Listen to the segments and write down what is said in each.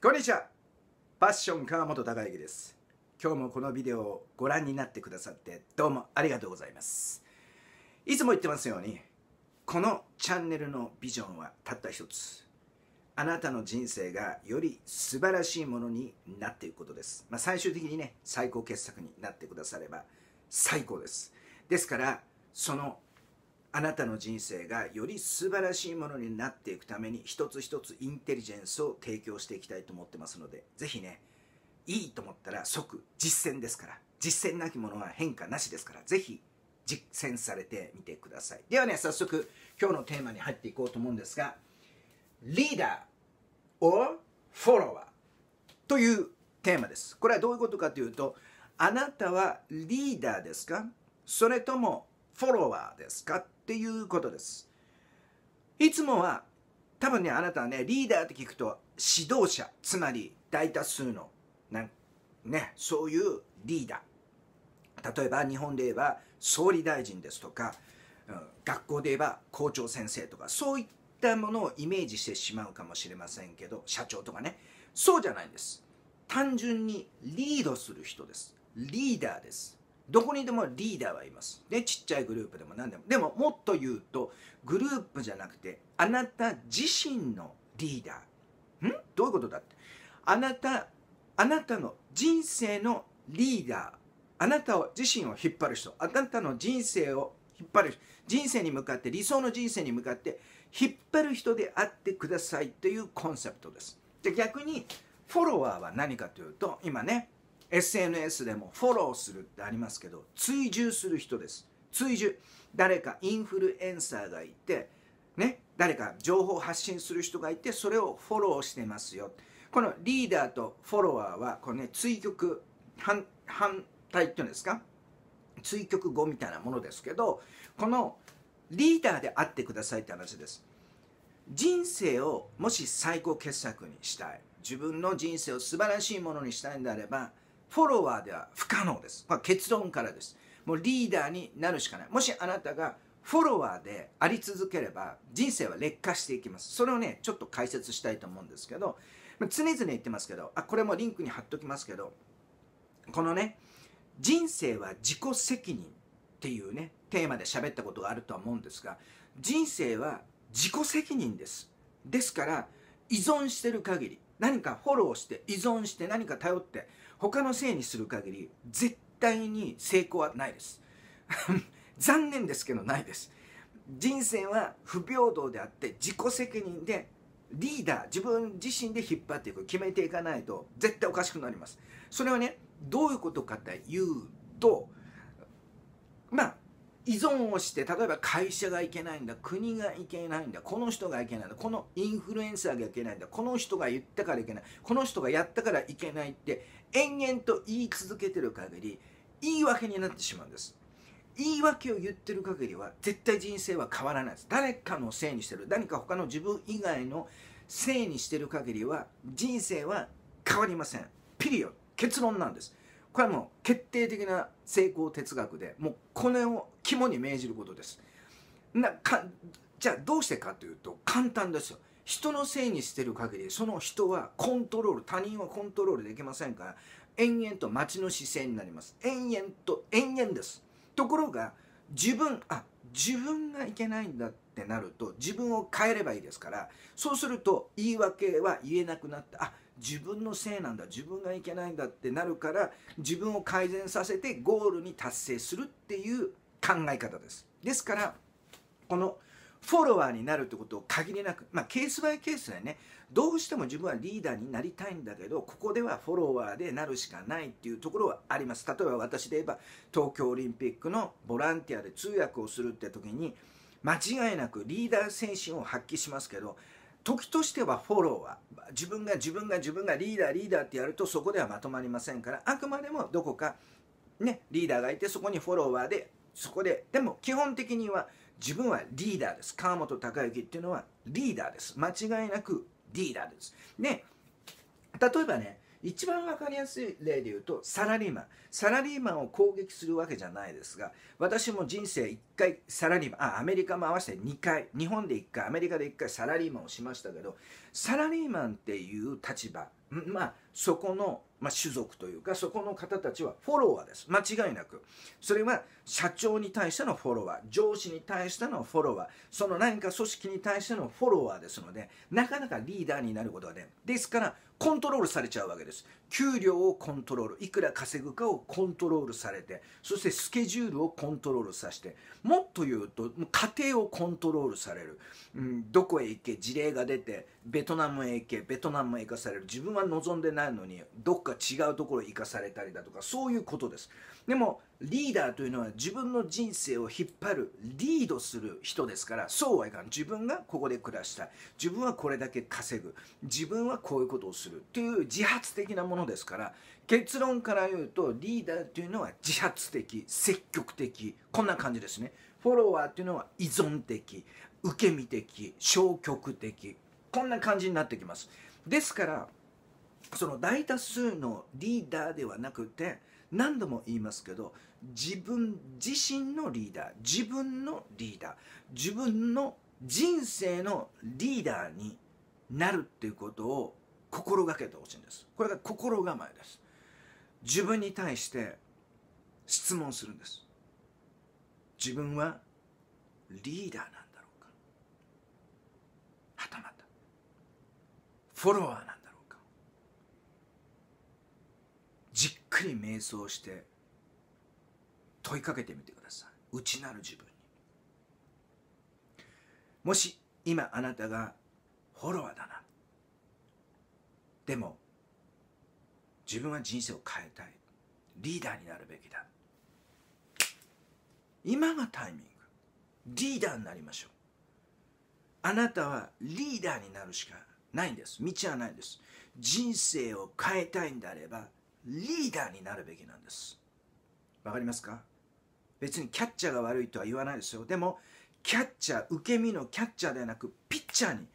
こんにちは。パッション川本孝之です。今日もこのビデオをご覧になってくださってどうもありがとうございます。いつも言ってますようにこのチャンネルのビジョンはたった一つ。あなたの人生がより素晴らしいものになっていくことです、まあ、最終的にね最高傑作になってくだされば最高です。ですからそのあなたの人生がより素晴らしいものになっていくために一つ一つインテリジェンスを提供していきたいと思ってますのでぜひねいいと思ったら即実践ですから実践なきものは変化なしですからぜひ実践されてみてください。ではね早速今日のテーマに入っていこうと思うんですがリーダー or フォロワーというテーマです。これはどういうことかというとあなたはリーダーですか？それともフォロワーですか？っていうことです。いつもは多分ねあなたはねリーダーって聞くと指導者つまり大多数のなんねそういうリーダー。例えば日本で言えば総理大臣ですとか、うん、学校で言えば校長先生とかそういったものをイメージしてしまうかもしれませんけど社長とかね。そうじゃないんです。単純にリードする人です。リーダーです。どこにでもリーダーはいます。で、ちっちゃいグループでも何でも。でも、もっと言うと、グループじゃなくて、あなた自身のリーダー。ん？どういうことだって。あなた、あなたの人生のリーダー。あなたを自身を引っ張る人。あなたの人生を引っ張る人。人生に向かって、理想の人生に向かって、引っ張る人であってくださいというコンセプトです。で、逆に、フォロワーは何かというと、今ね、SNS でもフォローするってありますけど追従する人です。追従。誰かインフルエンサーがいてね誰か情報発信する人がいてそれをフォローしてますよ。このリーダーとフォロワーはこのね追極反対っていうんですか？追極語みたいなものですけどこのリーダーであってくださいって話です。人生をもし最高傑作にしたい。自分の人生を素晴らしいものにしたいんであればフォロワーでは不可能です。まあ、結論からです。もうリーダーになるしかない。もしあなたがフォロワーであり続ければ人生は劣化していきます。それをね、ちょっと解説したいと思うんですけど、常々言ってますけど、あ、これもリンクに貼っときますけど、このね、人生は自己責任っていうね、テーマで喋ったことがあるとは思うんですが、人生は自己責任です。ですから、依存してる限り、何かフォローして依存して何か頼って他のせいにする限り絶対に成功はないです。残念ですけどないです。人生は不平等であって自己責任でリーダー自分自身で引っ張っていく決めていかないと絶対おかしくなります。それはねどういうことかというとまあ依存をして例えば会社がいけないんだ国がいけないんだこの人がいけないんだこのインフルエンサーがいけないんだこの人が言ったからいけないこの人がやったからいけないって延々と言い続けてる限り言い訳になってしまうんです。言い訳を言ってる限りは絶対人生は変わらないです。誰かのせいにしてる何か他の自分以外のせいにしてる限りは人生は変わりません。ピリオ結論なんです。これはもう決定的な成功哲学でもうこれを肝に銘じることです。なかじゃあどうしてかというと簡単ですよ。人のせいにしてる限りその人はコントロール他人はコントロールできませんから延々と待ちの姿勢になります。延々と延々です。ところが自分あ自分がいけないんだ。ってってなると自分を変えればいいですからそうすると言い訳は言えなくなってあ自分のせいなんだ自分がいけないんだってなるから自分を改善させてゴールに達成するっていう考え方です。ですからこのフォロワーになるってことを限りなく、まあ、ケースバイケースでね。どうしても自分はリーダーになりたいんだけどここではフォロワーでなるしかないっていうところはあります。例えば私で言えば東京オリンピックのボランティアで通訳をするって時に間違いなくリーダー精神を発揮しますけど時としてはフォロワー自分が自分が自分がリーダーリーダーってやるとそこではまとまりませんからあくまでもどこかねリーダーがいてそこにフォロワーでそこででも基本的には自分はリーダーです。川本孝之っていうのはリーダーです。間違いなくリーダーです。で例えばね一番分かりやすい例で言うとサラリーマン。サラリーマンを攻撃するわけじゃないですが私も人生1回サラリーマンあアメリカも合わせて2回日本で1回アメリカで1回サラリーマンをしましたけどサラリーマンっていう立場まあそこの、まあ、種族というかそこの方たちはフォロワーです。間違いなく。それは社長に対してのフォロワー上司に対してのフォロワーその何か組織に対してのフォロワーですのでなかなかリーダーになることがねですからコントロールされちゃうわけです。給料をコントロールいくら稼ぐかをコントロールされてそしてスケジュールをコントロールさせてもっと言うと家庭をコントロールされる、うん、どこへ行け事例が出てベトナムへ行けベトナムへ行かされる。自分は望んでないのにどっか違うところへ行かされたりだとかそういうことです。でもリーダーというのは自分の人生を引っ張るリードする人ですからそうはいかん。自分がここで暮らしたい。自分はこれだけ稼ぐ。自分はこういうことをする。という自発的なものですから結論から言うとリーダーというのは自発的積極的こんな感じですね。フォロワーというのは依存的受け身的消極的こんな感じになってきます。ですからその大多数のリーダーではなくて何度も言いますけど自分自身のリーダー自分のリーダー自分の人生のリーダーになるっていうことを心がけてほしいんです。これが心構えです。自分に対して質問するんです。自分はリーダーなんだろうか。はたまた。フォロワーなんだろうか。じっくり瞑想して問いかけてみてください。内なる自分に。もし今あなたがフォロワーだな。でも自分は人生を変えたい。リーダーになるべきだ。今がタイミング。リーダーになりましょう。あなたはリーダーになるしかないんです。道はないんです。人生を変えたいんであればリーダーになるべきなんです。わかりますか？別にキャッチャーが悪いとは言わないですよ。でもキャッチャー受け身のキャッチャーではなくピッチャーに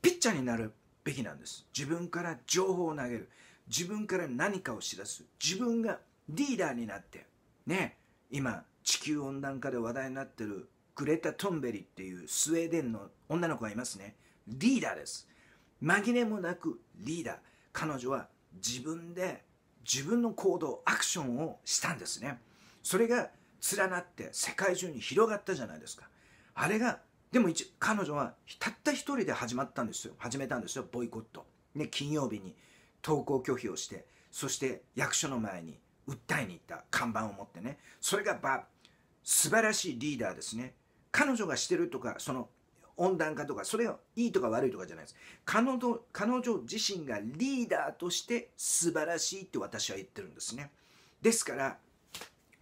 ピッチャーになるべきなんです。自分から情報を投げる。自分から何かを知らす。自分がリーダーになって。ね。今地球温暖化で話題になってるグレタ・トンベリっていうスウェーデンの女の子がいますね。リーダーです。紛れもなくリーダー。彼女は自分で自分の行動アクションをしたんですね。それが連なって世界中に広がったじゃないですか。あれがでも一彼女はたった一人で始まったんですよ。始めたんですよ。ボイコット、ね、金曜日に登校拒否をしてそして役所の前に訴えに行った。看板を持ってね。それがば素晴らしいリーダーですね。彼女がしてるとかその温暖化とかそれがいいとか悪いとかじゃないです。彼女彼女自身がリーダーとして素晴らしいって私は言ってるんですね。ですから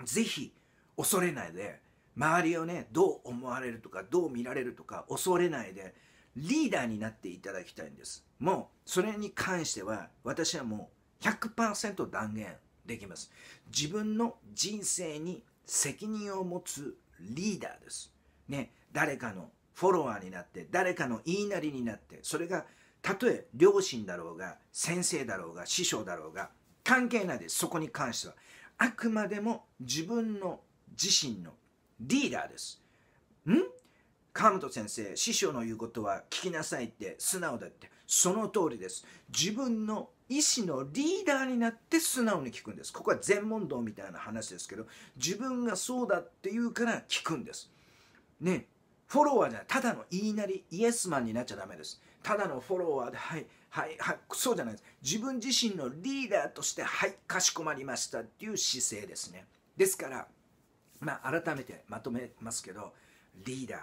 ぜひ恐れないで周りをねどう思われるとかどう見られるとか恐れないでリーダーになっていただきたいんです。もうそれに関しては私はもう100%断言できます。自分の人生に責任を持つリーダーです。ね誰かのフォロワーになって誰かの言いなりになってそれがたとえ両親だろうが先生だろうが師匠だろうが関係ないです。そこに関しては。あくまでも自分の自身のリーダーです。ん？川本先生師匠の言うことは聞きなさいって素直だってその通りです。自分の意思のリーダーになって素直に聞くんです。ここは全問答みたいな話ですけど自分がそうだって言うから聞くんです。ねフォロワーじゃない。ただの言いなりイエスマンになっちゃダメです。ただのフォロワーではいはいはいそうじゃないです。自分自身のリーダーとしてはいかしこまりましたっていう姿勢ですね。ですからまあ改めてまとめますけどリーダー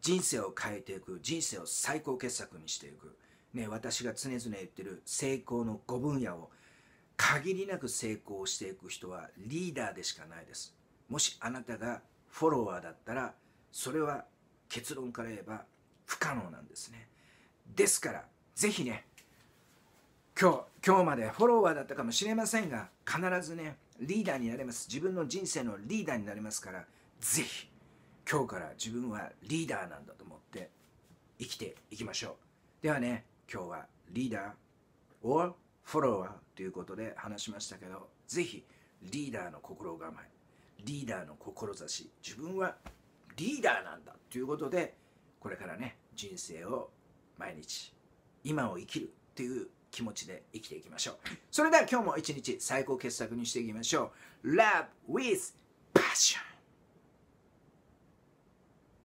人生を変えていく人生を最高傑作にしていく、ね、私が常々言ってる成功の5分野を限りなく成功していく人はリーダーでしかないです。もしあなたがフォロワーだったらそれは結論から言えば不可能なんですね。ですからぜひね今日今日までフォロワーだったかもしれませんが必ずねリーダーになれます。自分の人生のリーダーになりますからぜひ今日から自分はリーダーなんだと思って生きていきましょう。ではね今日はリーダー or フォロワーということで話しましたけどぜひリーダーの心構えリーダーの志自分はリーダーなんだということでこれからね人生を毎日今を生きるという気持ちで生きていきましょう。それでは今日も一日最高傑作にしていきましょう。Love with Passion